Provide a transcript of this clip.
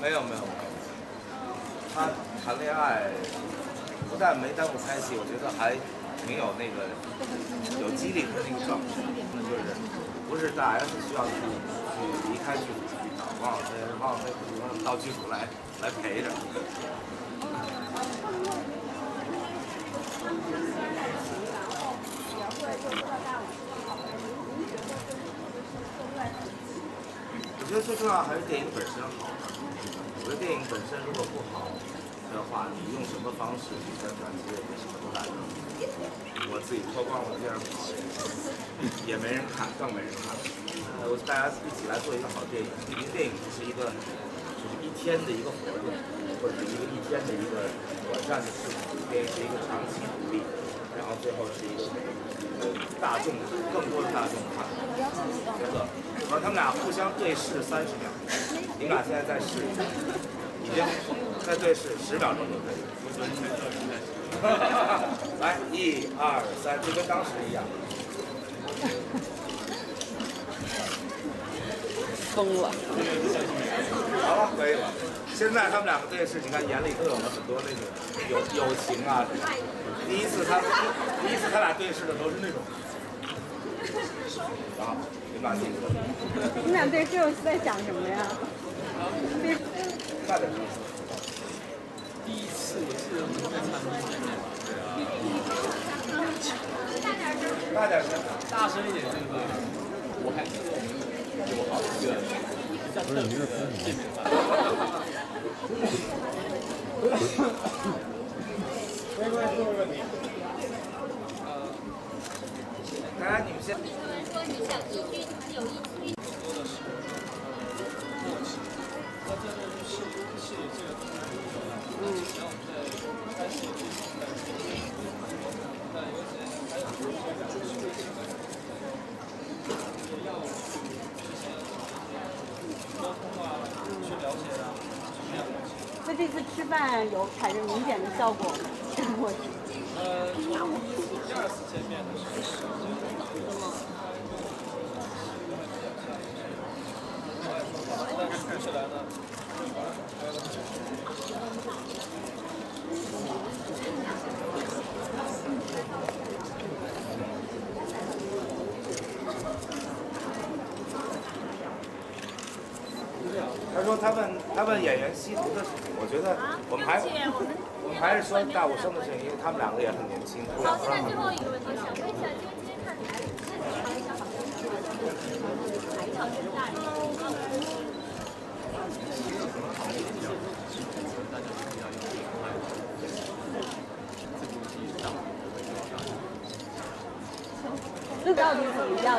没有没有没有。他谈恋爱不但没耽误拍戏我觉得还挺有那个有激励的那个状态那就是不是大 s 需要去去离开剧组去找王老师王老师到剧组来来陪着觉得最重要还是电影本身好。我觉得电影本身如果不好的话，你用什么方式去宣传，其实也什么都来不及。我自己脱光了这样跑，也没人看，更没人看。呃，我大家一起来做一个好电影，因为电影不是一个就是一天的一个活动，或者是一个一天的一个短暂的事情。电影是一个长期努力，然后最后是一个呃大众更多的大众看。觉得，他们俩互相对视三十秒，你们俩现在再试一下，已经再对视十秒钟就可以。来，一二三，就跟当时一样。疯了。好了，可以了。现在他们两个对视，你看眼里都有了很多那种友友情啊什么。第一次他第一次他俩对视的都是那种。你们俩。对视是在讲什么呀？大点声。大点声。大声一点，这个。我还是我们有好几个。不是你这喷你。没关系，没问题。大家你们先。说你想一句有一句。说的是默契，那这就是是这个嗯，然后我们在开始之前在那有些还有就是讲出去的也要之前沟通啊，去了解啊，这样。那这次吃饭有产生明显的效果吗？这个默契。呃，从第一次、第二次见面的时候他说他问他问演员吸毒的事情，我觉得我们还我们还是说大武生的事情，因为他们两个也很年轻。好，现在最后一个问题，想问一下，因为今天看你还是还是想好像是还想跟大人。这到底怎么样？